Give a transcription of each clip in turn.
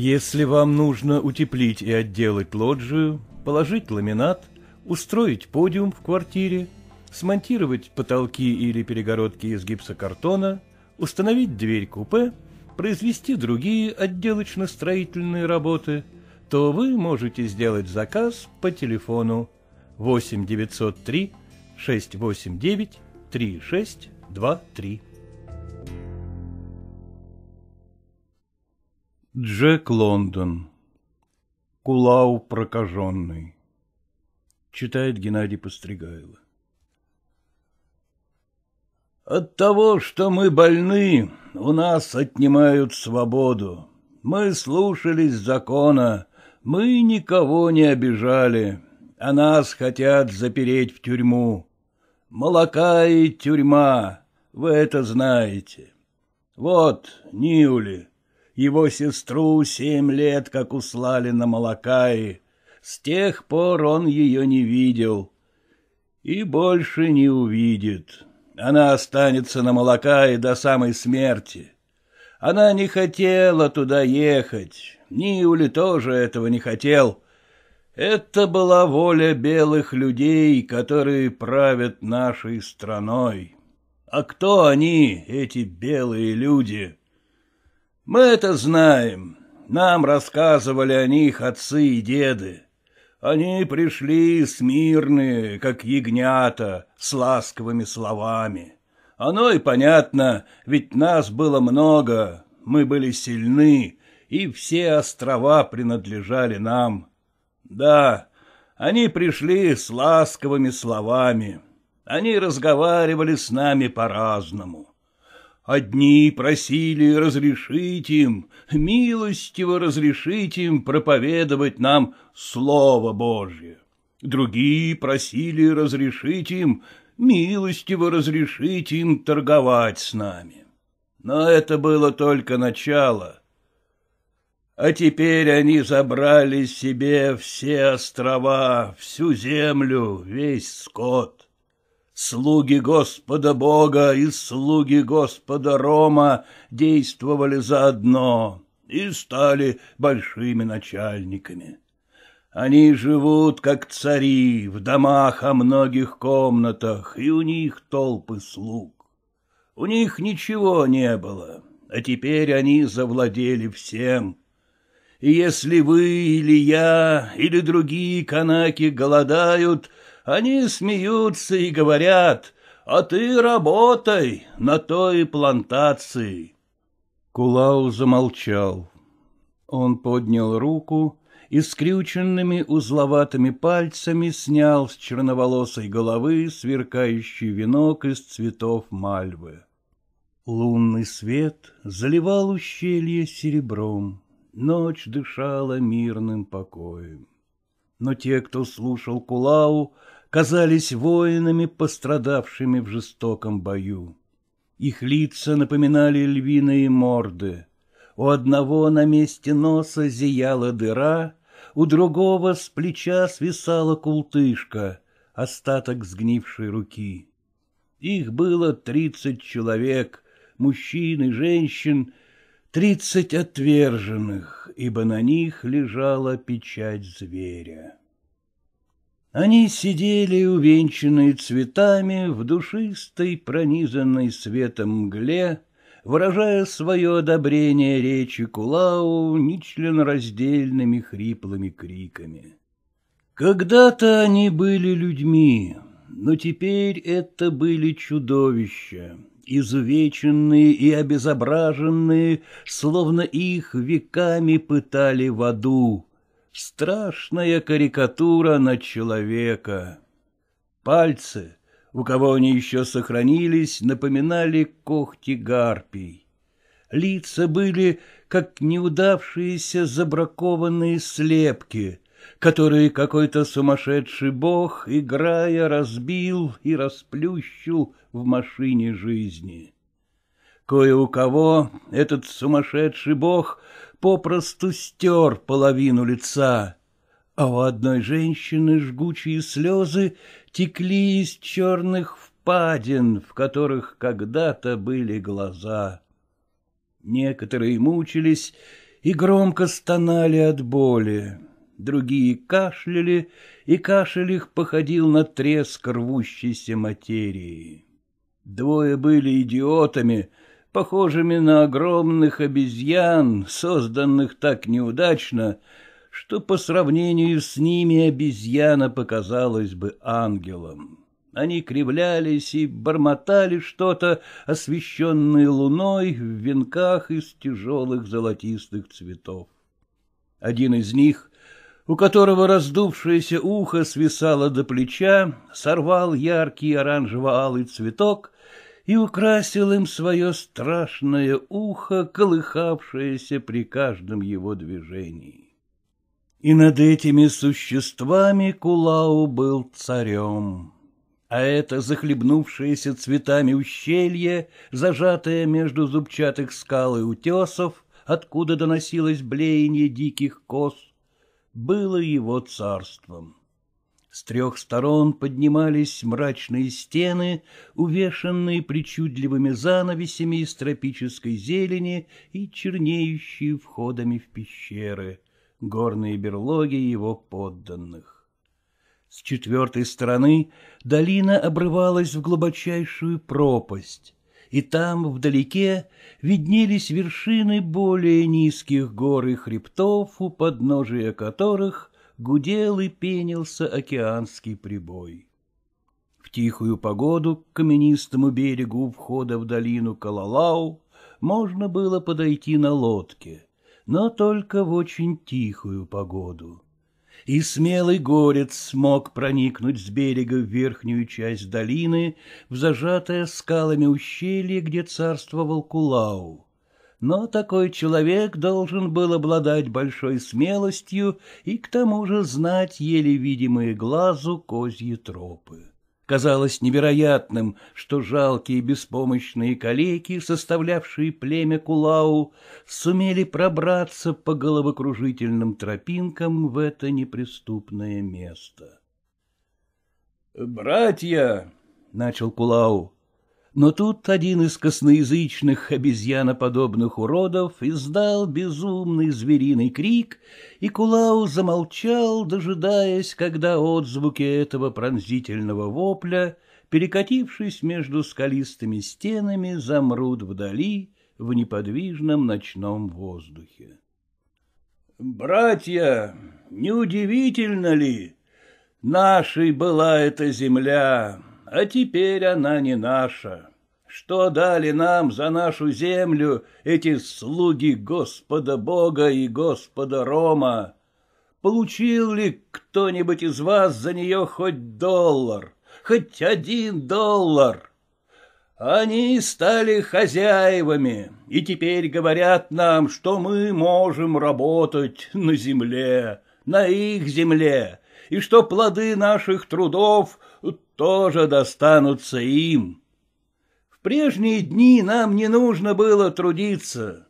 Если вам нужно утеплить и отделать лоджию, положить ламинат, устроить подиум в квартире, смонтировать потолки или перегородки из гипсокартона, установить дверь-купе, произвести другие отделочно-строительные работы, то вы можете сделать заказ по телефону 8 903 689 3623. Джек Лондон. Кулау прокаженный. Читает Геннадий Постригайло. От того, что мы больны, у нас отнимают свободу. Мы слушались закона, мы никого не обижали, а нас хотят запереть в тюрьму. Молока и тюрьма, вы это знаете. Вот, Ниули, его сестру семь лет как услали на Малакаи. С тех пор он ее не видел. И больше не увидит. Она останется на Малакае до самой смерти. Она не хотела туда ехать. Ниули тоже этого не хотел. Это была воля белых людей, которые правят нашей страной. А кто они, эти белые люди? Мы это знаем. Нам рассказывали о них отцы и деды. Они пришли смирные, как ягнята, с ласковыми словами. Оно и понятно, ведь нас было много, мы были сильны, и все острова принадлежали нам. Да, они пришли с ласковыми словами. Они разговаривали с нами по-разному. Одни просили разрешить им, милостиво разрешить им проповедовать нам Слово Божье. Другие просили разрешить им, милостиво разрешить им торговать с нами. Но это было только начало. А теперь они забрали себе все острова, всю землю, весь скот. Слуги Господа Бога и слуги Господа Рома действовали заодно и стали большими начальниками. Они живут, как цари, в домах о многих комнатах, и у них толпы слуг. У них ничего не было, а теперь они завладели всем. И если вы или я, или другие канаки голодают, они смеются и говорят, а ты работай на той плантации. Кулау замолчал. Он поднял руку и скрюченными узловатыми пальцами снял с черноволосой головы сверкающий венок из цветов мальвы. Лунный свет заливал ущелье серебром, ночь дышала мирным покоем. Но те, кто слушал Кулау, казались воинами, пострадавшими в жестоком бою. Их лица напоминали львиные морды. У одного на месте носа зияла дыра, у другого с плеча свисала култышка, остаток сгнившей руки. Их было тридцать человек, мужчин и женщин, тридцать отверженных, ибо на них лежала печать зверя. Они сидели, увенчанные цветами, в душистой, пронизанной светом мгле, выражая свое одобрение речи Кулау нечленораздельными хриплыми криками. Когда-то они были людьми, но теперь это были чудовища, изувеченные и обезображенные, словно их веками пытали в аду, Страшная карикатура на человека. Пальцы, у кого они еще сохранились, напоминали когти гарпий. Лица были, как неудавшиеся забракованные слепки, которые какой-то сумасшедший бог, играя, разбил и расплющил в машине жизни. Кое у кого этот сумасшедший бог попросту стер половину лица, а у одной женщины жгучие слезы текли из черных впадин, в которых когда-то были глаза. Некоторые мучились и громко стонали от боли. Другие кашляли, и кашель их походил на треск рвущейся материи. Двое были идиотами, похожими на огромных обезьян, созданных так неудачно, что по сравнению с ними обезьяна показалась бы ангелом. Они кривлялись и бормотали что-то, освещенное луной в венках из тяжелых золотистых цветов. Один из них, у которого раздувшееся ухо свисало до плеча, сорвал яркий оранжево-алый цветок и украсил им свое страшное ухо, колыхавшееся при каждом его движении. И над этими существами Кулау был царем. А это захлебнувшееся цветами ущелье, зажатое между зубчатых скал и утесов, откуда доносилось блеяние диких коз, было его царством. С трех сторон поднимались мрачные стены, увешанные причудливыми занавесями из тропической зелени и чернеющие входами в пещеры, горные берлоги его подданных. С четвертой стороны долина обрывалась в глубочайшую пропасть, и там, вдалеке, виднелись вершины более низких гор и хребтов, у подножия которых гудел и пенился океанский прибой. В тихую погоду к каменистому берегу входа в долину Калалау можно было подойти на лодке, но только в очень тихую погоду и смелый горец смог проникнуть с берега в верхнюю часть долины, в зажатое скалами ущелье, где царствовал Кулау. Но такой человек должен был обладать большой смелостью и к тому же знать еле видимые глазу козьи тропы. Казалось невероятным, что жалкие беспомощные калеки, составлявшие племя Кулау, сумели пробраться по головокружительным тропинкам в это неприступное место. «Братья!» — начал Кулау. Но тут один из косноязычных обезьяноподобных уродов издал безумный звериный крик, и Кулау замолчал, дожидаясь, когда отзвуки этого пронзительного вопля, перекатившись между скалистыми стенами, замрут вдали в неподвижном ночном воздухе. «Братья, неудивительно ли? Нашей была эта земля, а теперь она не наша. Что дали нам за нашу землю эти слуги Господа Бога и Господа Рома? Получил ли кто-нибудь из вас за нее хоть доллар, хоть один доллар? Они стали хозяевами, и теперь говорят нам, что мы можем работать на земле, на их земле, и что плоды наших трудов тоже достанутся им. В прежние дни нам не нужно было трудиться,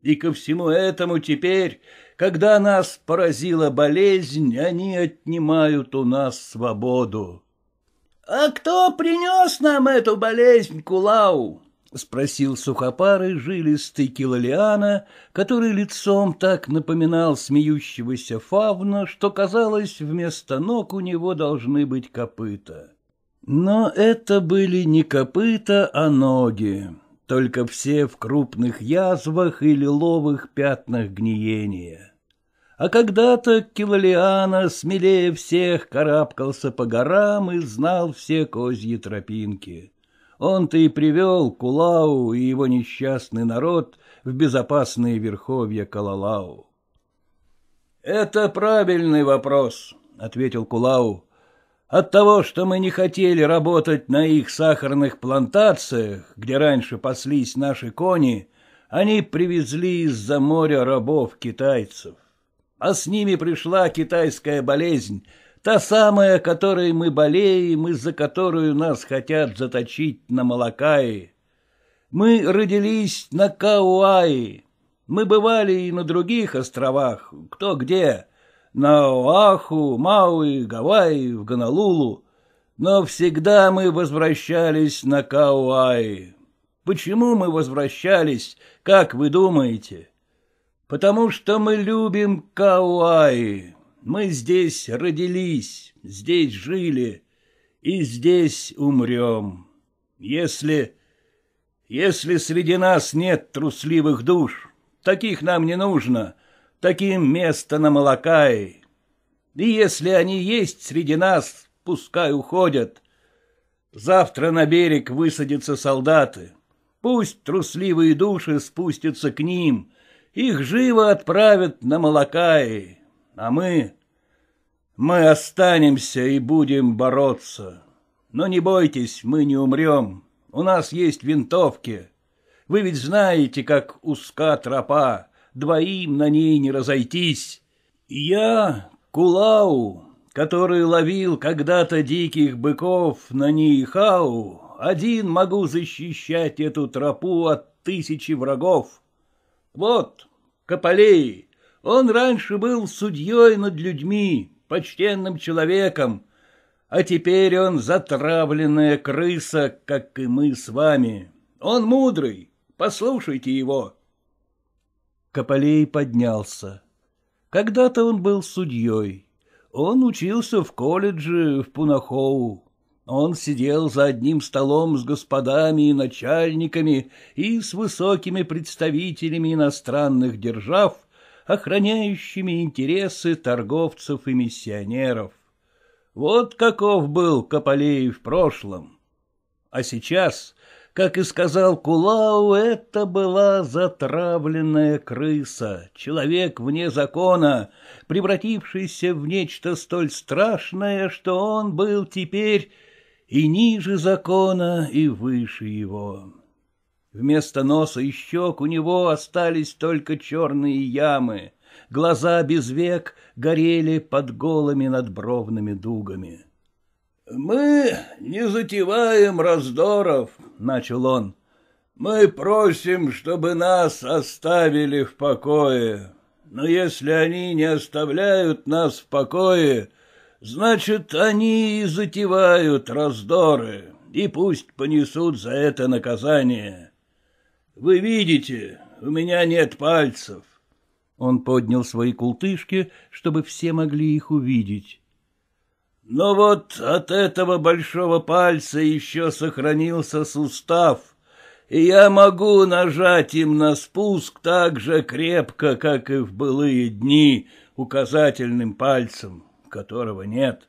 и ко всему этому теперь, когда нас поразила болезнь, они отнимают у нас свободу. — А кто принес нам эту болезнь, Кулау? — спросил сухопарый жилистый Килолиана, который лицом так напоминал смеющегося фавна, что, казалось, вместо ног у него должны быть копыта. Но это были не копыта, а ноги, только все в крупных язвах и лиловых пятнах гниения. А когда-то Килолиана смелее всех карабкался по горам и знал все козьи тропинки. Он-то и привел Кулау и его несчастный народ в безопасные верховья Калалау. — Это правильный вопрос, — ответил Кулау. От того, что мы не хотели работать на их сахарных плантациях, где раньше паслись наши кони, они привезли из-за моря рабов китайцев. А с ними пришла китайская болезнь, та самая, которой мы болеем, из-за которую нас хотят заточить на Малакае. Мы родились на Кауаи, мы бывали и на других островах, кто где, на Оаху, Мауи, Гавайи, в Гонолулу, но всегда мы возвращались на Кауаи. Почему мы возвращались, как вы думаете? Потому что мы любим Кауаи. Мы здесь родились, здесь жили и здесь умрем. Если... если среди нас нет трусливых душ, таких нам не нужно, таким место на Малакае. И если они есть среди нас, пускай уходят. Завтра на берег высадятся солдаты. Пусть трусливые души спустятся к ним, их живо отправят на Малакаи, а мы... Мы останемся и будем бороться. Но не бойтесь, мы не умрем. У нас есть винтовки. Вы ведь знаете, как узка тропа, двоим на ней не разойтись. Я Кулау, который ловил когда-то диких быков на Нихау, один могу защищать эту тропу от тысячи врагов. Вот, Каполей, он раньше был судьей над людьми, почтенным человеком, а теперь он затравленная крыса, как и мы с вами. Он мудрый, послушайте его. Каполей поднялся. Когда-то он был судьей. Он учился в колледже в Пунахоу. Он сидел за одним столом с господами и начальниками и с высокими представителями иностранных держав, охраняющими интересы торговцев и миссионеров. Вот каков был Каполей в прошлом. А сейчас как и сказал Кулау, это была затравленная крыса, человек вне закона, превратившийся в нечто столь страшное, что он был теперь и ниже закона, и выше его. Вместо носа и щек у него остались только черные ямы, глаза без век горели под голыми надбровными дугами. «Мы не затеваем раздоров», — начал он. «Мы просим, чтобы нас оставили в покое. Но если они не оставляют нас в покое, значит, они и затевают раздоры, и пусть понесут за это наказание. Вы видите, у меня нет пальцев». Он поднял свои култышки, чтобы все могли их увидеть. Но вот от этого большого пальца еще сохранился сустав, и я могу нажать им на спуск так же крепко, как и в былые дни указательным пальцем, которого нет.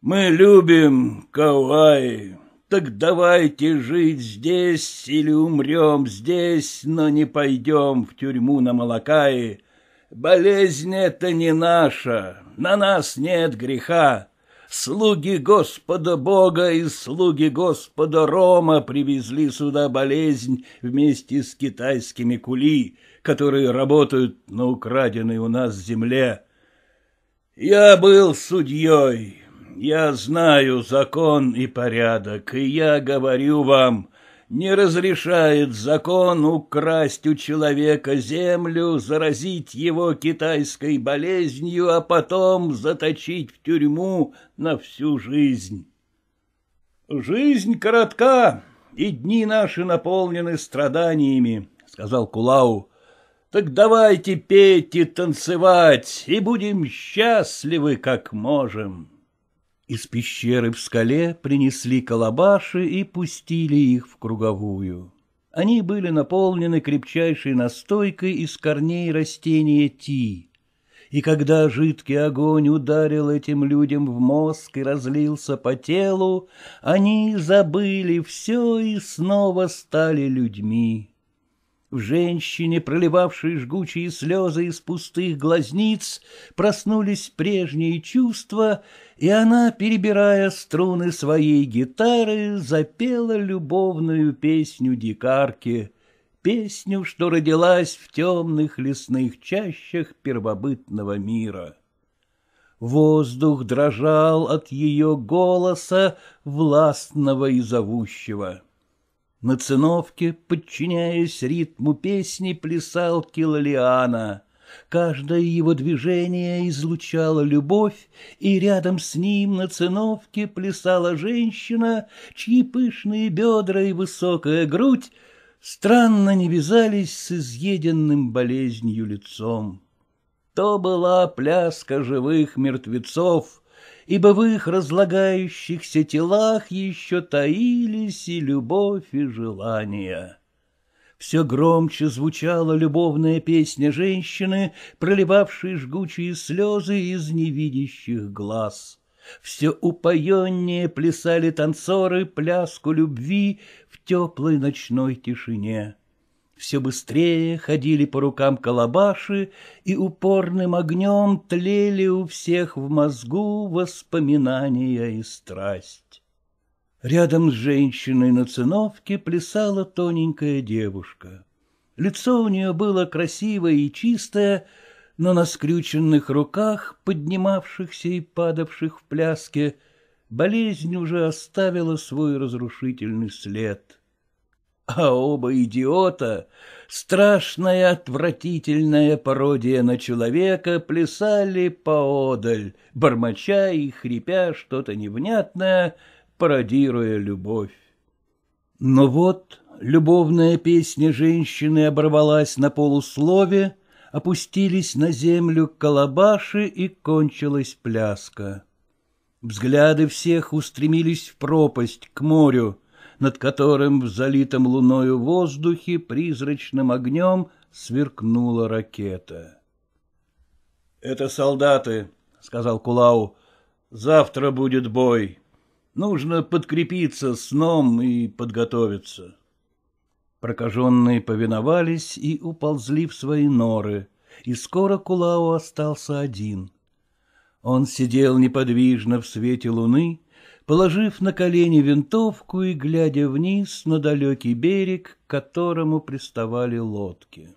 Мы любим Кауаи, так давайте жить здесь или умрем здесь, но не пойдем в тюрьму на Малакае. Болезнь это не наша, на нас нет греха. Слуги Господа Бога и слуги Господа Рома привезли сюда болезнь вместе с китайскими кули, которые работают на украденной у нас земле. Я был судьей, я знаю закон и порядок, и я говорю вам, не разрешает закон украсть у человека землю, заразить его китайской болезнью, а потом заточить в тюрьму на всю жизнь. Жизнь коротка, и дни наши наполнены страданиями, — сказал Кулау. Так давайте петь и танцевать, и будем счастливы, как можем. Из пещеры в скале принесли колобаши и пустили их в круговую. Они были наполнены крепчайшей настойкой из корней растения ти. И когда жидкий огонь ударил этим людям в мозг и разлился по телу, они забыли все и снова стали людьми. В женщине, проливавшей жгучие слезы из пустых глазниц, проснулись прежние чувства, и она, перебирая струны своей гитары, запела любовную песню дикарки, песню, что родилась в темных лесных чащах первобытного мира. Воздух дрожал от ее голоса, властного и зовущего. На циновке, подчиняясь ритму песни, плясал Килолиана. Каждое его движение излучало любовь, и рядом с ним на циновке плясала женщина, чьи пышные бедра и высокая грудь странно не вязались с изъеденным болезнью лицом. То была пляска живых мертвецов, ибо в их разлагающихся телах еще таились и любовь, и желания. Все громче звучала любовная песня женщины, проливавшей жгучие слезы из невидящих глаз. Все упоеннее плясали танцоры пляску любви в теплой ночной тишине. Все быстрее ходили по рукам колобаши, и упорным огнем тлели у всех в мозгу воспоминания и страсть. Рядом с женщиной на циновке плясала тоненькая девушка. Лицо у нее было красивое и чистое, но на скрюченных руках, поднимавшихся и падавших в пляске, болезнь уже оставила свой разрушительный след. А оба идиота, страшная отвратительная пародия на человека, плясали поодаль, бормоча и хрипя что-то невнятное, пародируя любовь. Но вот любовная песня женщины оборвалась на полуслове, опустились на землю колобаши и кончилась пляска. Взгляды всех устремились в пропасть, к морю, над которым в залитом луною воздухе призрачным огнем сверкнула ракета. — Это солдаты, — сказал Кулау. — Завтра будет бой. Нужно подкрепиться сном и подготовиться. Прокаженные повиновались и уползли в свои норы, и скоро Кулау остался один. Он сидел неподвижно в свете луны, положив на колени винтовку и глядя вниз на далекий берег, к которому приставали лодки.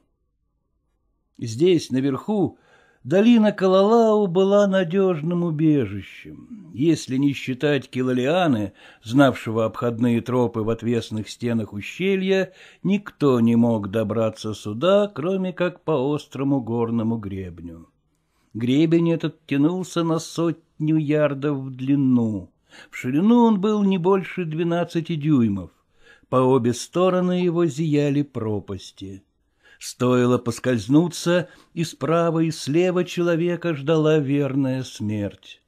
Здесь, наверху, Долина Калалау была надежным убежищем, если не считать Килолианы, знавшего обходные тропы в отвесных стенах ущелья, никто не мог добраться сюда, кроме как по острому горному гребню. Гребень этот тянулся на сотню ярдов в длину. В ширину он был не больше двенадцати дюймов. По обе стороны его зияли пропасти. Стоило поскользнуться, и справа и слева человека ждала верная смерть.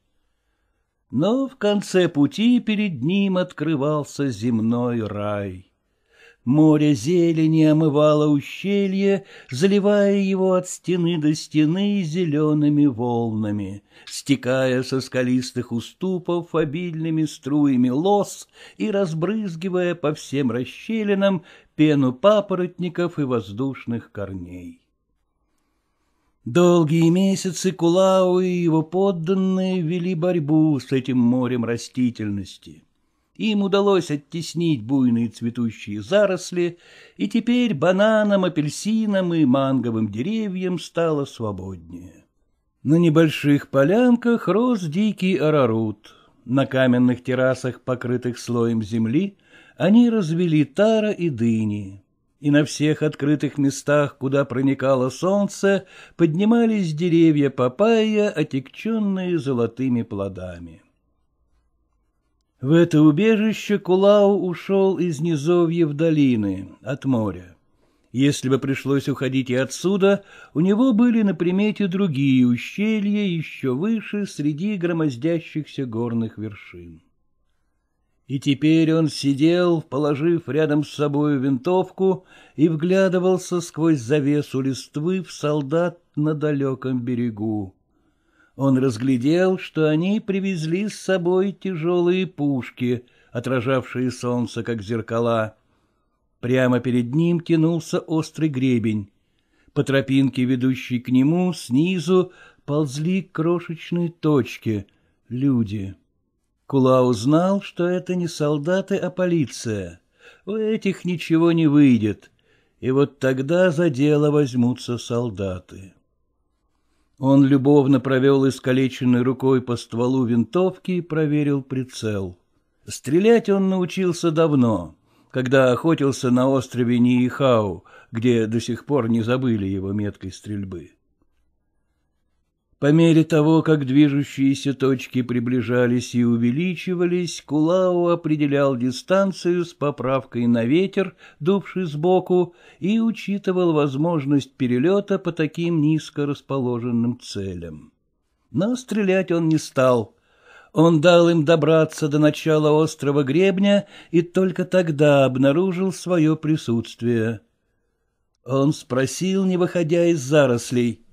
Но в конце пути перед ним открывался земной рай. Море зелени омывало ущелье, заливая его от стены до стены зелеными волнами, стекая со скалистых уступов обильными струями лос и разбрызгивая по всем расщелинам пену папоротников и воздушных корней. Долгие месяцы Кулау и его подданные вели борьбу с этим морем растительности. Им удалось оттеснить буйные цветущие заросли, и теперь бананам, апельсинам и манговым деревьям стало свободнее. На небольших полянках рос дикий арарут. На каменных террасах, покрытых слоем земли, они развели тара и дыни. И на всех открытых местах, куда проникало солнце, поднимались деревья папайя, отекченные золотыми плодами. В это убежище Кулау ушел из низовьев долины, от моря. Если бы пришлось уходить и отсюда, у него были на примете другие ущелья еще выше среди громоздящихся горных вершин. И теперь он сидел, положив рядом с собой винтовку, и вглядывался сквозь завесу листвы в солдат на далеком берегу он разглядел, что они привезли с собой тяжелые пушки, отражавшие солнце, как зеркала. Прямо перед ним тянулся острый гребень. По тропинке, ведущей к нему, снизу ползли крошечные точки — люди. Кула узнал, что это не солдаты, а полиция. У этих ничего не выйдет, и вот тогда за дело возьмутся солдаты. Он любовно провел искалеченной рукой по стволу винтовки и проверил прицел. Стрелять он научился давно, когда охотился на острове Ниихау, где до сих пор не забыли его меткой стрельбы. По мере того, как движущиеся точки приближались и увеличивались, Кулау определял дистанцию с поправкой на ветер, дувший сбоку, и учитывал возможность перелета по таким низко расположенным целям. Но стрелять он не стал. Он дал им добраться до начала острова гребня и только тогда обнаружил свое присутствие. Он спросил, не выходя из зарослей. —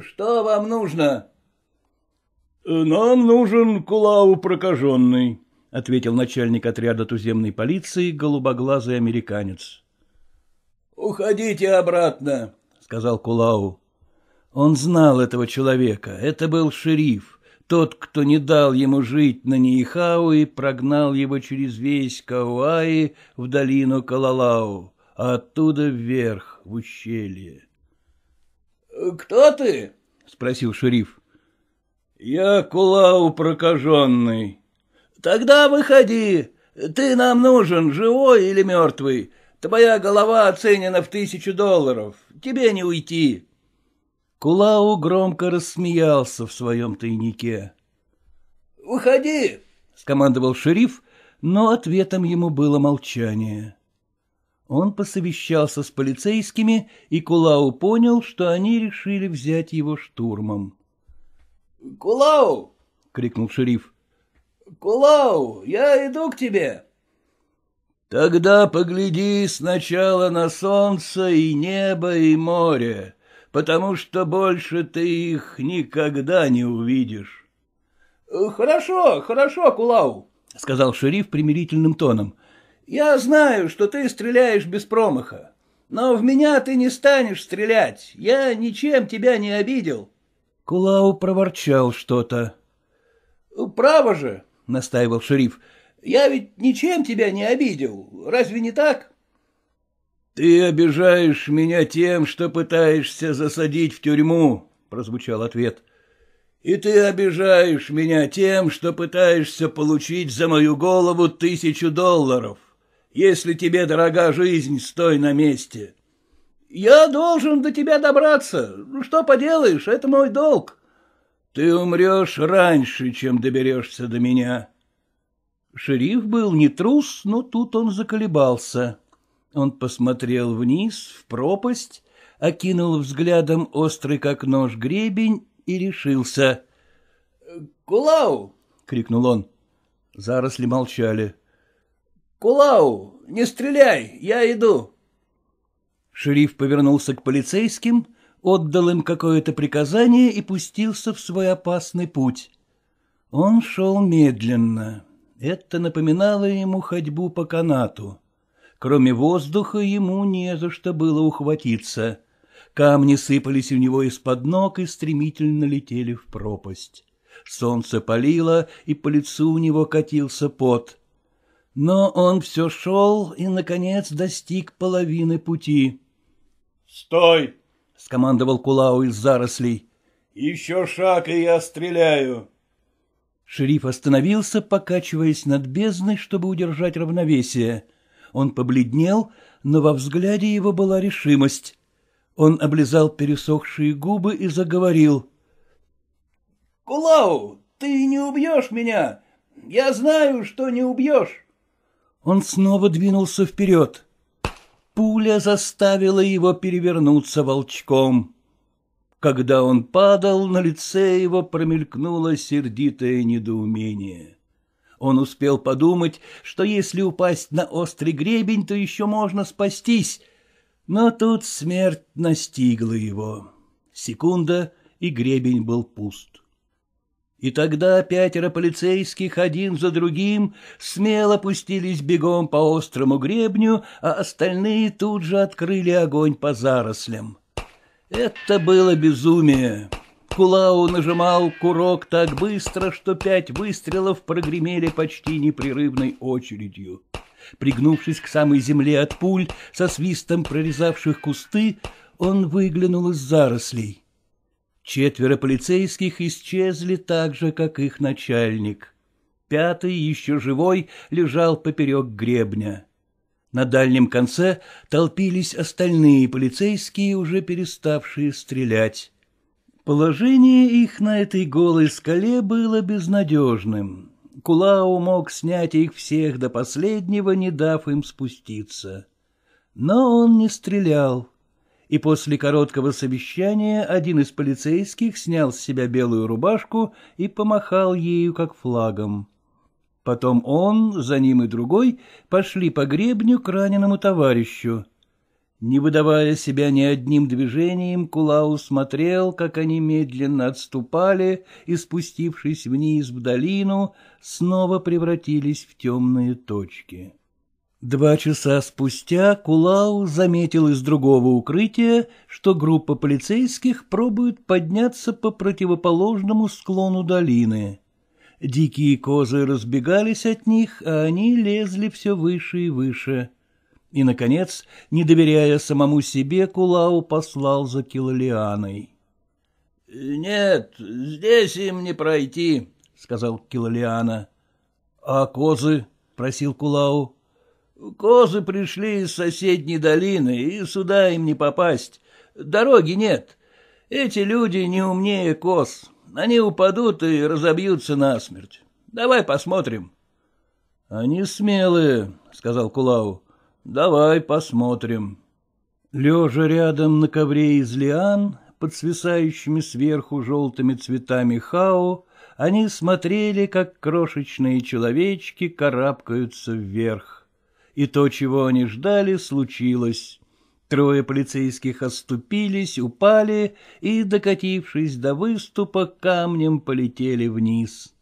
Что вам нужно? — Нам нужен Кулау прокаженный, — ответил начальник отряда туземной полиции, голубоглазый американец. — Уходите обратно, — сказал Кулау. Он знал этого человека, это был шериф, тот, кто не дал ему жить на Нейхау и прогнал его через весь Кауаи в долину Калалау, а оттуда вверх, в ущелье. — Кто ты? — спросил шериф. — Я Кулау прокаженный. — Тогда выходи. Ты нам нужен, живой или мертвый. Твоя голова оценена в тысячу долларов. Тебе не уйти. Кулау громко рассмеялся в своем тайнике. — Выходи! — скомандовал шериф, но ответом ему было молчание. Он посовещался с полицейскими, и Кулау понял, что они решили взять его штурмом. — Кулау! — крикнул шериф. — Кулау, я иду к тебе. — Тогда погляди сначала на солнце и небо и море, потому что больше ты их никогда не увидишь. — Хорошо, хорошо, Кулау, — сказал шериф примирительным тоном. — Я знаю, что ты стреляешь без промаха. Но в меня ты не станешь стрелять. Я ничем тебя не обидел. Кулау проворчал что-то. — Право же, — настаивал шериф, — я ведь ничем тебя не обидел. Разве не так? — Ты обижаешь меня тем, что пытаешься засадить в тюрьму, — прозвучал ответ. — И ты обижаешь меня тем, что пытаешься получить за мою голову тысячу долларов. Если тебе дорога жизнь, стой на месте. — Я должен до тебя добраться. Что поделаешь, это мой долг. Ты умрешь раньше, чем доберешься до меня. Шериф был не трус, но тут он заколебался. Он посмотрел вниз, в пропасть, окинул взглядом острый как нож гребень и решился. — Кулау! — крикнул он. Заросли молчали. — Кулау, не стреляй, я иду. Шериф повернулся к полицейским, отдал им какое-то приказание и пустился в свой опасный путь. Он шел медленно. Это напоминало ему ходьбу по канату. Кроме воздуха ему не за что было ухватиться. Камни сыпались у него из-под ног и стремительно летели в пропасть. Солнце палило, и по лицу у него катился пот. Но он все шел и, наконец, достиг половины пути. — Стой! — скомандовал Кулау из зарослей. — Еще шаг, и я стреляю. Шериф остановился, покачиваясь над бездной, чтобы удержать равновесие. Он побледнел, но во взгляде его была решимость. Он облизал пересохшие губы и заговорил. — Кулау, ты не убьешь меня! Я знаю, что не убьешь! Он снова двинулся вперед. Пуля заставила его перевернуться волчком. Когда он падал, на лице его промелькнуло сердитое недоумение. Он успел подумать, что если упасть на острый гребень, то еще можно спастись. Но тут смерть настигла его. Секунда, и гребень был пуст. И тогда пятеро полицейских один за другим смело пустились бегом по острому гребню, а остальные тут же открыли огонь по зарослям. Это было безумие. Кулау нажимал курок так быстро, что пять выстрелов прогремели почти непрерывной очередью. Пригнувшись к самой земле от пуль, со свистом прорезавших кусты, он выглянул из зарослей. Четверо полицейских исчезли так же, как их начальник. Пятый, еще живой, лежал поперек гребня. На дальнем конце толпились остальные полицейские, уже переставшие стрелять. Положение их на этой голой скале было безнадежным. Кулау мог снять их всех до последнего, не дав им спуститься. Но он не стрелял, и после короткого совещания один из полицейских снял с себя белую рубашку и помахал ею, как флагом. Потом он, за ним и другой, пошли по гребню к раненому товарищу. Не выдавая себя ни одним движением, Кулау смотрел, как они медленно отступали и, спустившись вниз в долину, снова превратились в темные точки. Два часа спустя Кулау заметил из другого укрытия, что группа полицейских пробует подняться по противоположному склону долины. Дикие козы разбегались от них, а они лезли все выше и выше. И, наконец, не доверяя самому себе, Кулау послал за Килолианой. — Нет, здесь им не пройти, — сказал Килолиана. — А козы? — просил Кулау. — Козы пришли из соседней долины, и сюда им не попасть. Дороги нет. Эти люди не умнее коз. Они упадут и разобьются насмерть. Давай посмотрим. — Они смелые, — сказал Кулау. Давай посмотрим. Лежа рядом на ковре из лиан, под свисающими сверху желтыми цветами хао, они смотрели, как крошечные человечки карабкаются вверх. И то, чего они ждали, случилось. Трое полицейских оступились, упали и, докатившись до выступа, камнем полетели вниз.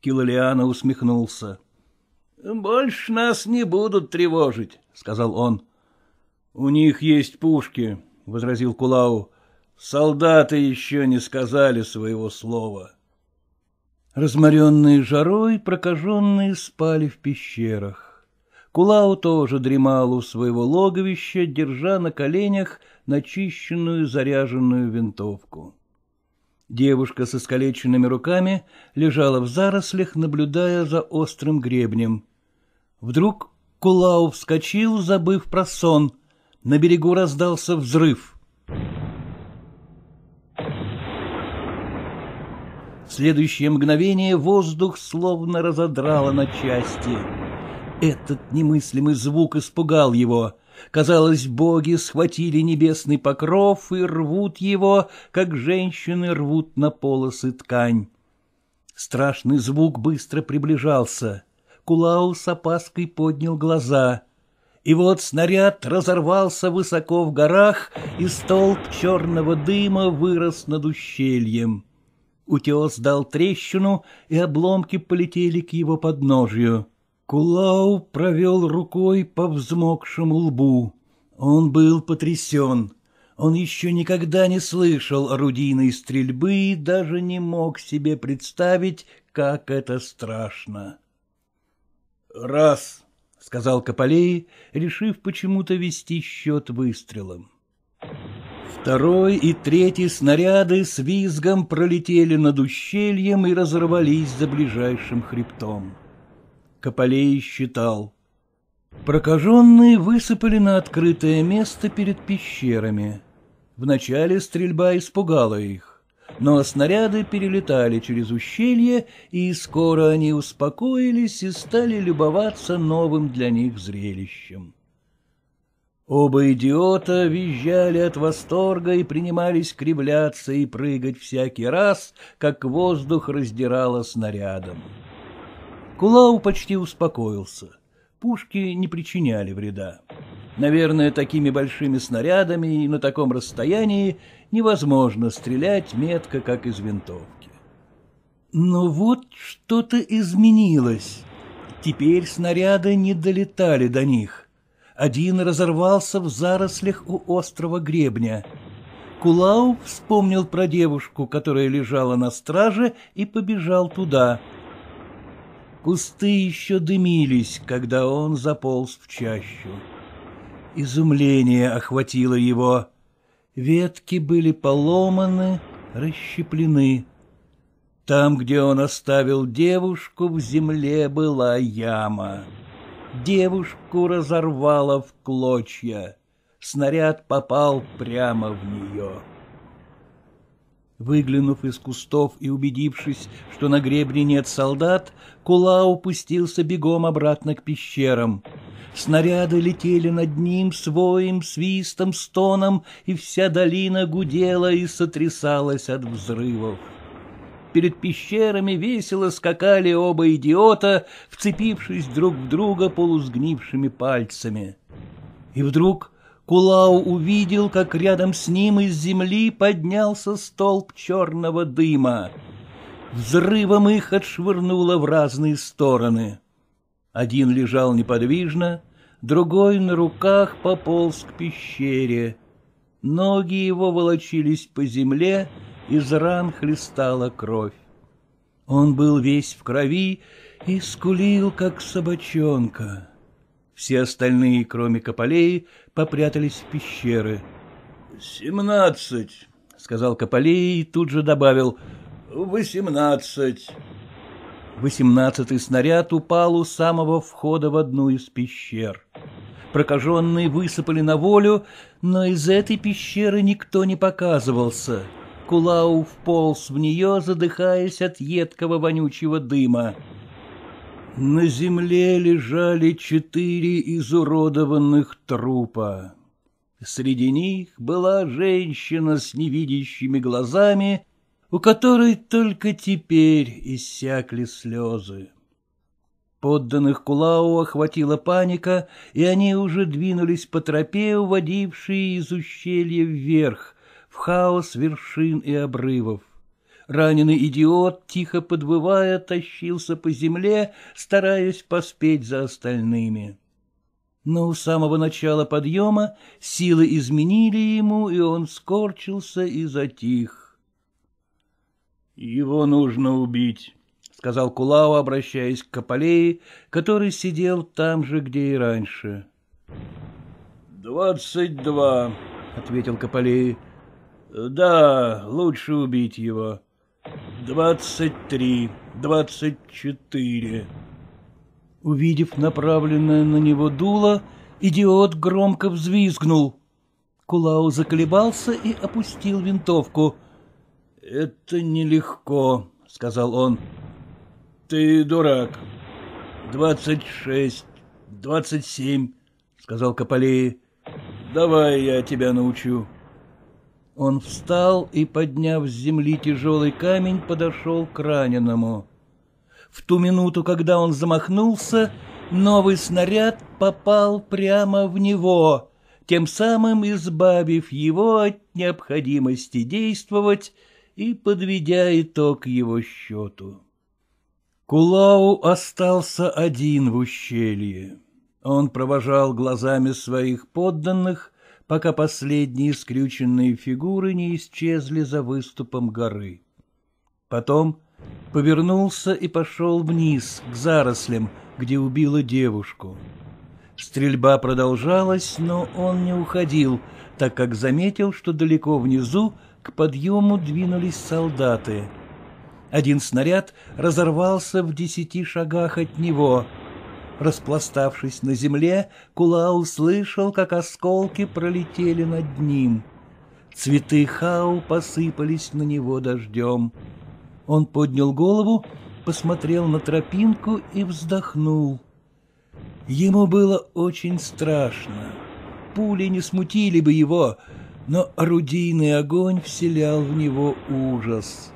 Килолиана усмехнулся. —— Больше нас не будут тревожить, — сказал он. — У них есть пушки, — возразил Кулау. — Солдаты еще не сказали своего слова. Разморенные жарой, прокаженные спали в пещерах. Кулау тоже дремал у своего логовища, держа на коленях начищенную заряженную винтовку. Девушка с искалеченными руками лежала в зарослях, наблюдая за острым гребнем. Вдруг Кулау вскочил, забыв про сон. На берегу раздался взрыв. В следующее мгновение воздух словно разодрало на части. Этот немыслимый звук испугал его. Казалось, боги схватили небесный покров и рвут его, как женщины рвут на полосы ткань. Страшный звук быстро приближался. Кулау с опаской поднял глаза. И вот снаряд разорвался высоко в горах, и столб черного дыма вырос над ущельем. Утес дал трещину, и обломки полетели к его подножию. Кулау провел рукой по взмокшему лбу. Он был потрясен. Он еще никогда не слышал орудийной стрельбы и даже не мог себе представить, как это страшно. «Раз», — сказал Каполей, решив почему-то вести счет выстрелом. Второй и третий снаряды с визгом пролетели над ущельем и разорвались за ближайшим хребтом. Каполей считал. Прокаженные высыпали на открытое место перед пещерами. Вначале стрельба испугала их но снаряды перелетали через ущелье, и скоро они успокоились и стали любоваться новым для них зрелищем. Оба идиота визжали от восторга и принимались кривляться и прыгать всякий раз, как воздух раздирало снарядом. Кулау почти успокоился. Пушки не причиняли вреда. Наверное, такими большими снарядами и на таком расстоянии невозможно стрелять метко, как из винтовки. Но вот что-то изменилось. Теперь снаряды не долетали до них. Один разорвался в зарослях у острова гребня. Кулау вспомнил про девушку, которая лежала на страже, и побежал туда. Кусты еще дымились, когда он заполз в чащу. Изумление охватило его. Ветки были поломаны, расщеплены. Там, где он оставил девушку, в земле была яма. Девушку разорвало в клочья. Снаряд попал прямо в нее. Выглянув из кустов и убедившись, что на гребне нет солдат, Кула упустился бегом обратно к пещерам. Снаряды летели над ним своим свистом, стоном, и вся долина гудела и сотрясалась от взрывов. Перед пещерами весело скакали оба идиота, вцепившись друг в друга полусгнившими пальцами. И вдруг Кулау увидел, как рядом с ним из земли поднялся столб черного дыма. Взрывом их отшвырнуло в разные стороны. Один лежал неподвижно, другой на руках пополз к пещере. Ноги его волочились по земле, из ран хлестала кровь. Он был весь в крови и скулил, как собачонка. Все остальные, кроме Каполеи, попрятались в пещеры. — Семнадцать, — сказал Каполей и тут же добавил. — Восемнадцать. Восемнадцатый снаряд упал у самого входа в одну из пещер. Прокаженные высыпали на волю, но из этой пещеры никто не показывался. Кулау вполз в нее, задыхаясь от едкого вонючего дыма. На земле лежали четыре изуродованных трупа. Среди них была женщина с невидящими глазами, у которой только теперь иссякли слезы. Подданных Кулау охватила паника, и они уже двинулись по тропе, уводившей из ущелья вверх, в хаос вершин и обрывов. Раненый идиот, тихо подвывая, тащился по земле, стараясь поспеть за остальными. Но у самого начала подъема силы изменили ему, и он скорчился и затих. — Его нужно убить, — сказал Кулау, обращаясь к Каполеи, который сидел там же, где и раньше. — Двадцать два, — ответил Каполеи. — Да, лучше убить его. Двадцать три, двадцать четыре. Увидев направленное на него дуло, идиот громко взвизгнул. Кулау заколебался и опустил винтовку. — Это нелегко, — сказал он. — Ты дурак. — Двадцать шесть, двадцать семь, — сказал Каполеи. — Давай я тебя научу. — он встал и, подняв с земли тяжелый камень, подошел к раненому. В ту минуту, когда он замахнулся, новый снаряд попал прямо в него, тем самым избавив его от необходимости действовать и подведя итог его счету. Кулау остался один в ущелье. Он провожал глазами своих подданных, пока последние скрюченные фигуры не исчезли за выступом горы. Потом повернулся и пошел вниз, к зарослям, где убила девушку. Стрельба продолжалась, но он не уходил, так как заметил, что далеко внизу к подъему двинулись солдаты. Один снаряд разорвался в десяти шагах от него — Распластавшись на земле, Кула услышал, как осколки пролетели над ним. Цветы хау посыпались на него дождем. Он поднял голову, посмотрел на тропинку и вздохнул. Ему было очень страшно. Пули не смутили бы его, но орудийный огонь вселял в него ужас.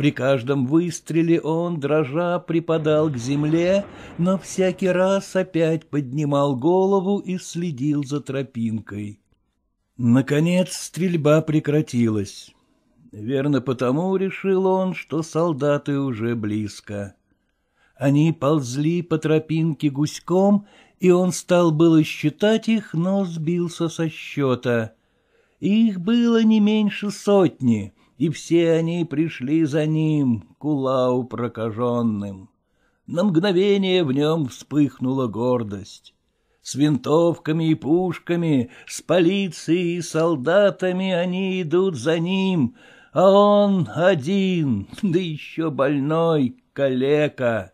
При каждом выстреле он, дрожа, припадал к земле, но всякий раз опять поднимал голову и следил за тропинкой. Наконец стрельба прекратилась. Верно потому решил он, что солдаты уже близко. Они ползли по тропинке гуськом, и он стал было считать их, но сбился со счета. Их было не меньше сотни — и все они пришли за ним, кулау прокаженным. На мгновение в нем вспыхнула гордость. С винтовками и пушками, с полицией и солдатами они идут за ним, а он один, да еще больной, калека.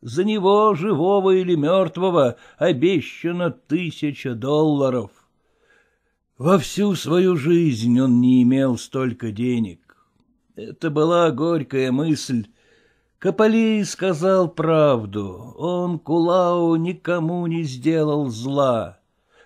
За него, живого или мертвого, обещано тысяча долларов. Во всю свою жизнь он не имел столько денег. Это была горькая мысль. Каполей сказал правду. Он, Кулау, никому не сделал зла.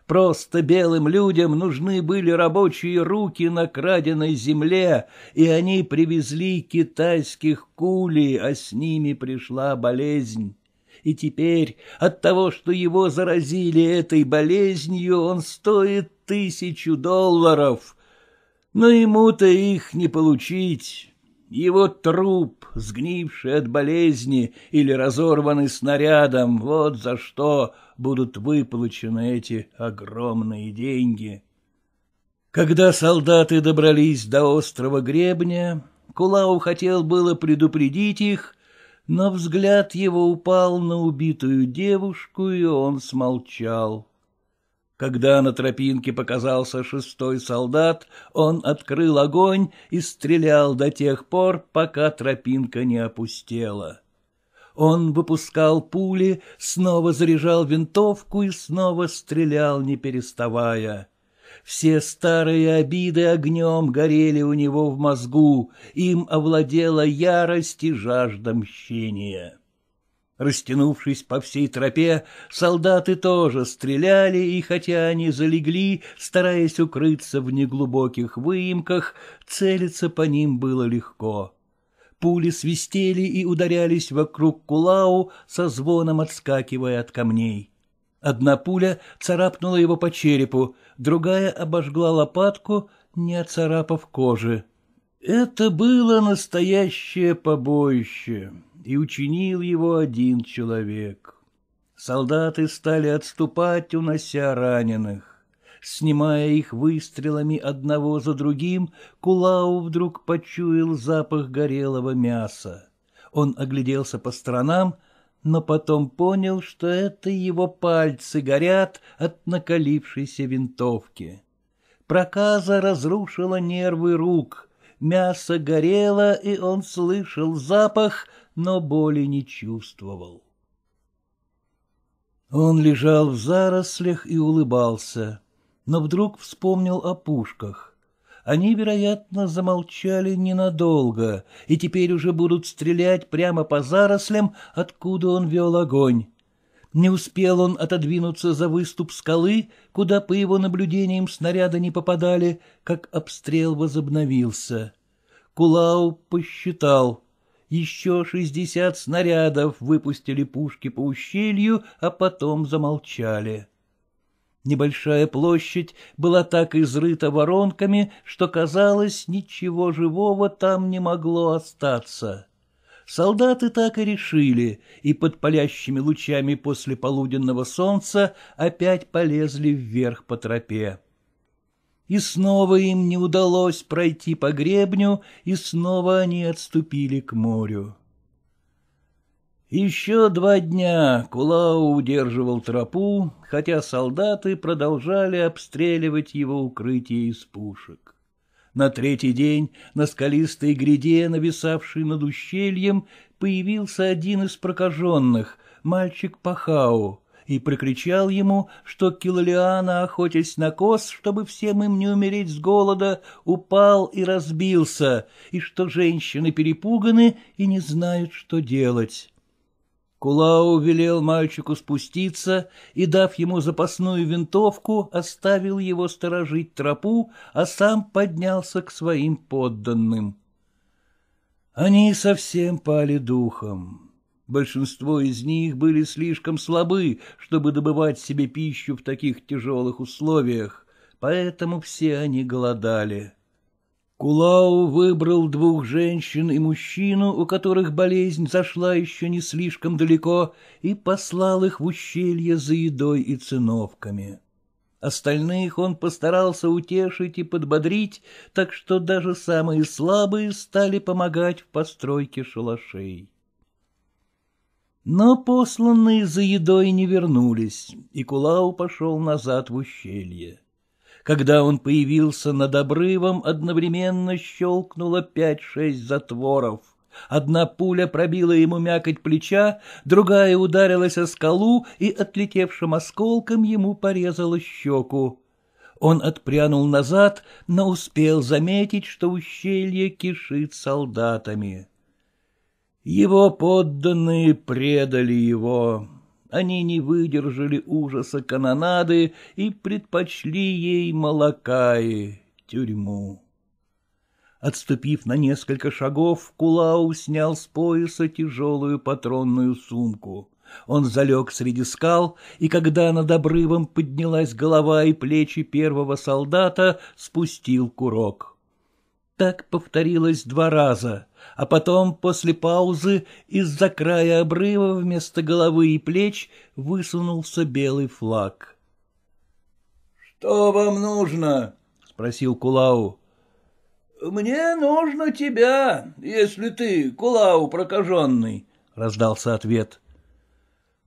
Просто белым людям нужны были рабочие руки на краденой земле, и они привезли китайских кули, а с ними пришла болезнь. И теперь от того, что его заразили этой болезнью, он стоит тысячу долларов. Но ему-то их не получить. Его труп, сгнивший от болезни или разорванный снарядом, вот за что будут выплачены эти огромные деньги. Когда солдаты добрались до острова Гребня, Кулау хотел было предупредить их, но взгляд его упал на убитую девушку, и он смолчал. Когда на тропинке показался шестой солдат, он открыл огонь и стрелял до тех пор, пока тропинка не опустела. Он выпускал пули, снова заряжал винтовку и снова стрелял, не переставая. Все старые обиды огнем горели у него в мозгу, им овладела ярость и жажда мщения. Растянувшись по всей тропе, солдаты тоже стреляли, и хотя они залегли, стараясь укрыться в неглубоких выемках, целиться по ним было легко. Пули свистели и ударялись вокруг Кулау, со звоном отскакивая от камней. Одна пуля царапнула его по черепу, другая обожгла лопатку, не оцарапав кожи. Это было настоящее побоище, и учинил его один человек. Солдаты стали отступать, унося раненых. Снимая их выстрелами одного за другим, Кулау вдруг почуял запах горелого мяса. Он огляделся по сторонам, но потом понял, что это его пальцы горят от накалившейся винтовки. Проказа разрушила нервы рук, мясо горело, и он слышал запах, но боли не чувствовал. Он лежал в зарослях и улыбался но вдруг вспомнил о пушках. Они, вероятно, замолчали ненадолго, и теперь уже будут стрелять прямо по зарослям, откуда он вел огонь. Не успел он отодвинуться за выступ скалы, куда, по его наблюдениям, снаряды не попадали, как обстрел возобновился. Кулау посчитал. Еще шестьдесят снарядов выпустили пушки по ущелью, а потом замолчали. Небольшая площадь была так изрыта воронками, что, казалось, ничего живого там не могло остаться. Солдаты так и решили, и под палящими лучами после полуденного солнца опять полезли вверх по тропе. И снова им не удалось пройти по гребню, и снова они отступили к морю. Еще два дня Кулау удерживал тропу, хотя солдаты продолжали обстреливать его укрытие из пушек. На третий день на скалистой гряде, нависавшей над ущельем, появился один из прокаженных, мальчик Пахау, и прикричал ему, что Килолиана, охотясь на коз, чтобы всем им не умереть с голода, упал и разбился, и что женщины перепуганы и не знают, что делать. Кулау велел мальчику спуститься и, дав ему запасную винтовку, оставил его сторожить тропу, а сам поднялся к своим подданным. Они совсем пали духом. Большинство из них были слишком слабы, чтобы добывать себе пищу в таких тяжелых условиях, поэтому все они голодали. Кулау выбрал двух женщин и мужчину, у которых болезнь зашла еще не слишком далеко, и послал их в ущелье за едой и циновками. Остальных он постарался утешить и подбодрить, так что даже самые слабые стали помогать в постройке шалашей. Но посланные за едой не вернулись, и Кулау пошел назад в ущелье. Когда он появился над обрывом, одновременно щелкнуло пять-шесть затворов. Одна пуля пробила ему мякоть плеча, другая ударилась о скалу и отлетевшим осколком ему порезала щеку. Он отпрянул назад, но успел заметить, что ущелье кишит солдатами. Его подданные предали его. Они не выдержали ужаса канонады и предпочли ей Малакаи, тюрьму. Отступив на несколько шагов, Кулау снял с пояса тяжелую патронную сумку. Он залег среди скал, и когда над обрывом поднялась голова и плечи первого солдата, спустил курок. Так повторилось два раза, а потом, после паузы, из-за края обрыва вместо головы и плеч высунулся белый флаг. — Что вам нужно? — спросил Кулау. — Мне нужно тебя, если ты Кулау прокаженный, — раздался ответ.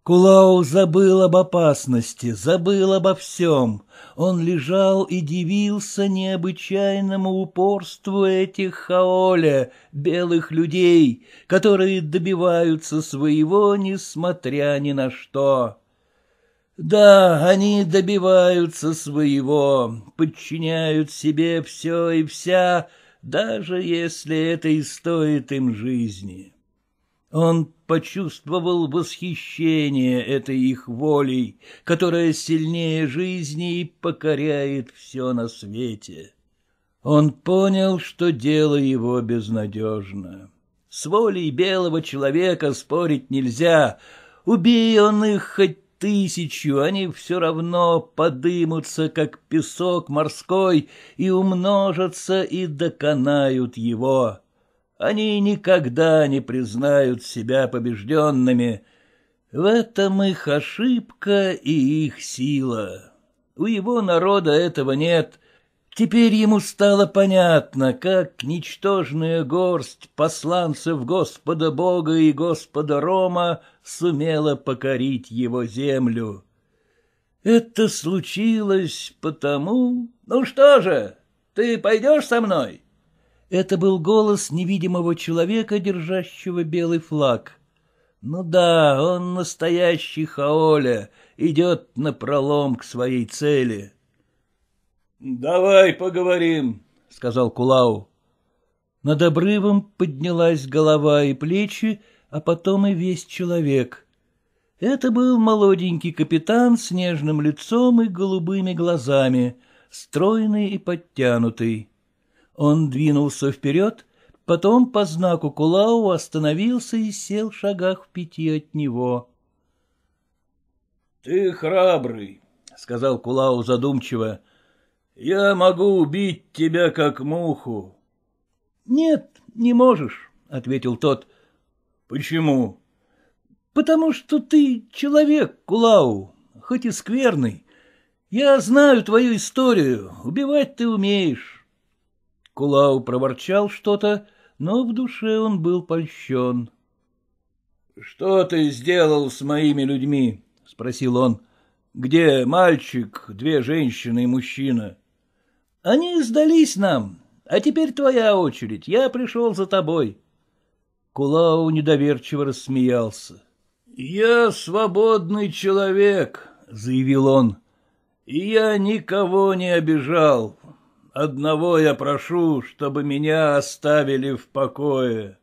Кулау забыл об опасности, забыл обо всем. Он лежал и дивился необычайному упорству этих хаоля, белых людей, которые добиваются своего, несмотря ни на что. Да, они добиваются своего, подчиняют себе все и вся, даже если это и стоит им жизни. Он почувствовал восхищение этой их волей, которая сильнее жизни и покоряет все на свете. Он понял, что дело его безнадежно. С волей белого человека спорить нельзя. Убей он их хоть тысячу, они все равно подымутся, как песок морской, и умножатся и доконают его. Они никогда не признают себя побежденными. В этом их ошибка и их сила. У его народа этого нет. Теперь ему стало понятно, как ничтожная горсть посланцев Господа Бога и Господа Рома сумела покорить его землю. Это случилось потому... Ну что же, ты пойдешь со мной? Это был голос невидимого человека, держащего белый флаг. Ну да, он настоящий Хаоля, идет на пролом к своей цели. — Давай поговорим, — сказал Кулау. Над обрывом поднялась голова и плечи, а потом и весь человек. Это был молоденький капитан с нежным лицом и голубыми глазами, стройный и подтянутый. Он двинулся вперед, потом по знаку Кулау остановился и сел в шагах в пяти от него. — Ты храбрый, — сказал Кулау задумчиво. — Я могу убить тебя, как муху. — Нет, не можешь, — ответил тот. — Почему? — Потому что ты человек, Кулау, хоть и скверный. Я знаю твою историю, убивать ты умеешь. Кулау проворчал что-то, но в душе он был польщен. — Что ты сделал с моими людьми? — спросил он. — Где мальчик, две женщины и мужчина? — Они сдались нам, а теперь твоя очередь, я пришел за тобой. Кулау недоверчиво рассмеялся. — Я свободный человек, — заявил он, — и я никого не обижал. Одного я прошу, чтобы меня оставили в покое.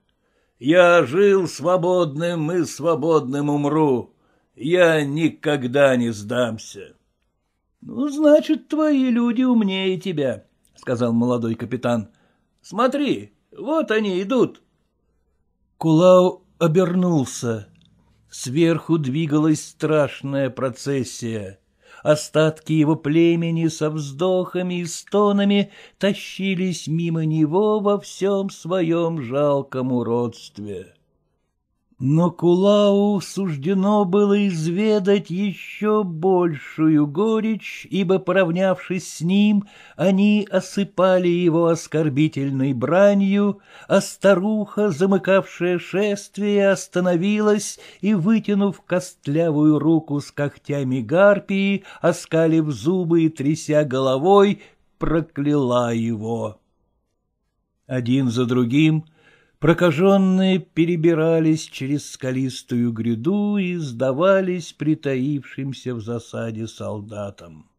Я жил свободным и свободным умру. Я никогда не сдамся. — Ну, значит, твои люди умнее тебя, — сказал молодой капитан. — Смотри, вот они идут. Кулау обернулся. Сверху двигалась страшная процессия остатки его племени со вздохами и стонами тащились мимо него во всем своем жалком уродстве. Но Кулау суждено было изведать еще большую горечь, ибо, поравнявшись с ним, они осыпали его оскорбительной бранью, а старуха, замыкавшая шествие, остановилась и, вытянув костлявую руку с когтями гарпии, оскалив зубы и тряся головой, прокляла его. Один за другим — Прокаженные перебирались через скалистую гряду и сдавались притаившимся в засаде солдатам.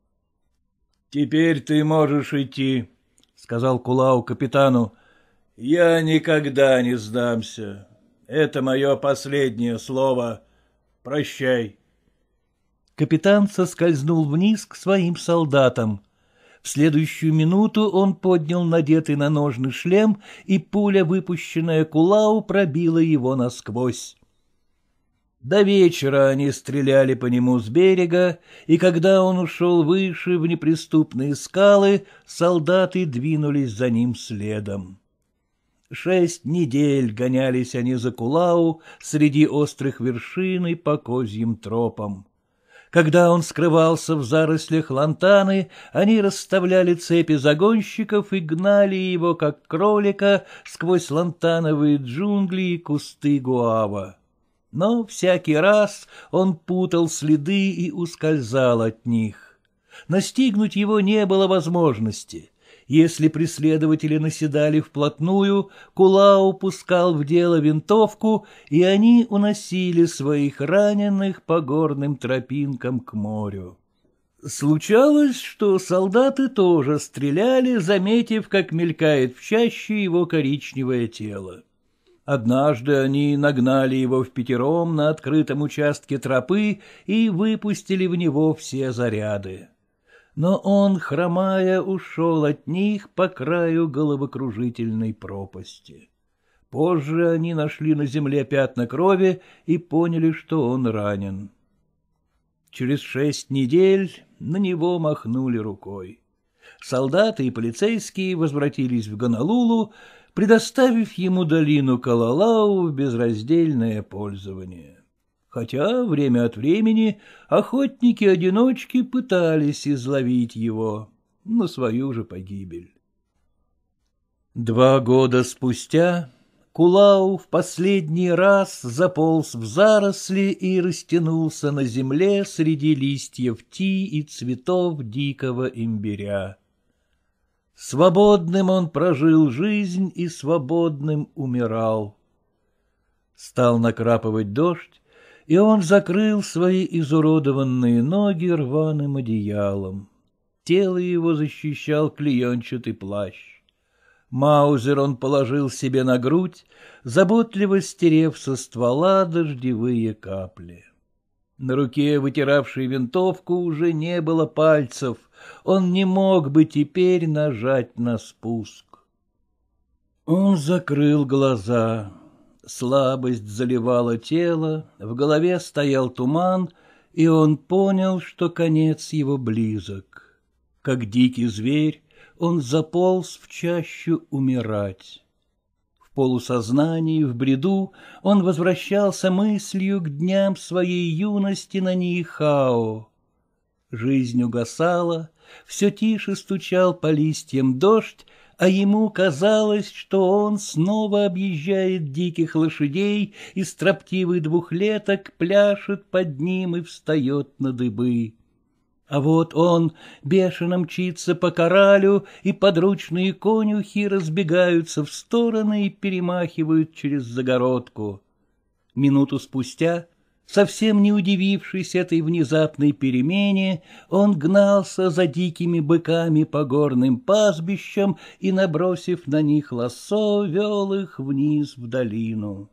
Теперь ты можешь идти, — сказал Кулау капитану. — Я никогда не сдамся. Это мое последнее слово. Прощай. Капитан соскользнул вниз к своим солдатам. В следующую минуту он поднял надетый на ножны шлем, и пуля, выпущенная Кулау, пробила его насквозь. До вечера они стреляли по нему с берега, и когда он ушел выше в неприступные скалы, солдаты двинулись за ним следом. Шесть недель гонялись они за Кулау среди острых вершин и по козьим тропам. Когда он скрывался в зарослях лантаны, они расставляли цепи загонщиков и гнали его, как кролика, сквозь лантановые джунгли и кусты гуава. Но всякий раз он путал следы и ускользал от них. Настигнуть его не было возможности. Если преследователи наседали вплотную, Кулау пускал в дело винтовку, и они уносили своих раненых по горным тропинкам к морю. Случалось, что солдаты тоже стреляли, заметив, как мелькает в чаще его коричневое тело. Однажды они нагнали его в пятером на открытом участке тропы и выпустили в него все заряды. Но он, хромая, ушел от них по краю головокружительной пропасти. Позже они нашли на земле пятна крови и поняли, что он ранен. Через шесть недель на него махнули рукой. Солдаты и полицейские возвратились в Гонолулу, предоставив ему долину Калалау в безраздельное пользование. Хотя время от времени охотники-одиночки пытались изловить его на свою же погибель. Два года спустя Кулау в последний раз заполз в заросли и растянулся на земле среди листьев ти и цветов дикого имбиря. Свободным он прожил жизнь и свободным умирал. Стал накрапывать дождь, и он закрыл свои изуродованные ноги рваным одеялом. Тело его защищал клеенчатый плащ. Маузер он положил себе на грудь, заботливо стерев со ствола дождевые капли. На руке, вытиравшей винтовку, уже не было пальцев — он не мог бы теперь нажать на спуск. Он закрыл глаза. Слабость заливала тело, в голове стоял туман, и он понял, что конец его близок. Как дикий зверь, он заполз в чащу умирать. В полусознании, в бреду он возвращался мыслью к дням своей юности на Нихао. Жизнь угасала, все тише стучал по листьям дождь, а ему казалось, что он снова объезжает диких лошадей и строптивый двухлеток пляшет под ним и встает на дыбы. А вот он бешено мчится по коралю, и подручные конюхи разбегаются в стороны и перемахивают через загородку. Минуту спустя Совсем не удивившись этой внезапной перемене, он гнался за дикими быками по горным пастбищам и, набросив на них лассо, вел их вниз в долину.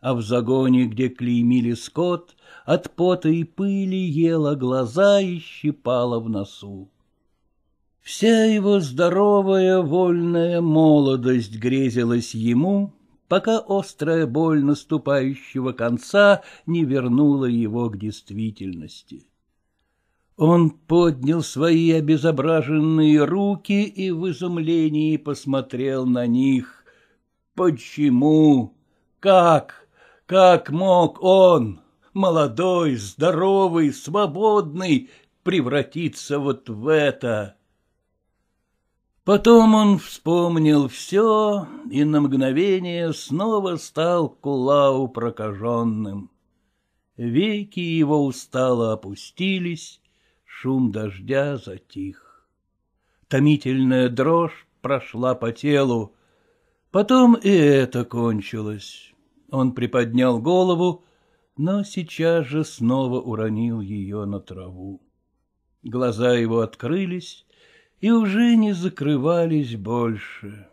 А в загоне, где клеймили скот, от пота и пыли ела глаза и щипала в носу. Вся его здоровая, вольная молодость грезилась ему, пока острая боль наступающего конца не вернула его к действительности. Он поднял свои обезображенные руки и в изумлении посмотрел на них. Почему? Как? Как мог он, молодой, здоровый, свободный, превратиться вот в это? Потом он вспомнил все и на мгновение снова стал Кулау прокаженным. Веки его устало опустились, шум дождя затих. Томительная дрожь прошла по телу. Потом и это кончилось. Он приподнял голову, но сейчас же снова уронил ее на траву. Глаза его открылись, и уже не закрывались больше.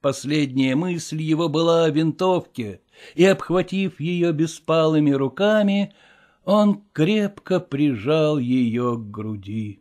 Последняя мысль его была о винтовке, и, обхватив ее беспалыми руками, он крепко прижал ее к груди.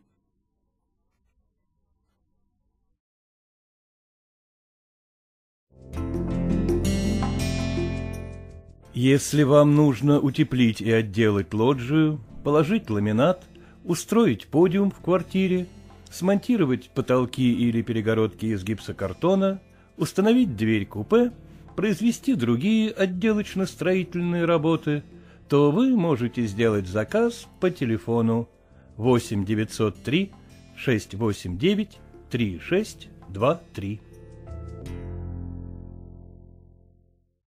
Если вам нужно утеплить и отделать лоджию, положить ламинат, устроить подиум в квартире, смонтировать потолки или перегородки из гипсокартона, установить дверь-купе, произвести другие отделочно-строительные работы, то вы можете сделать заказ по телефону 8 903 689 3623.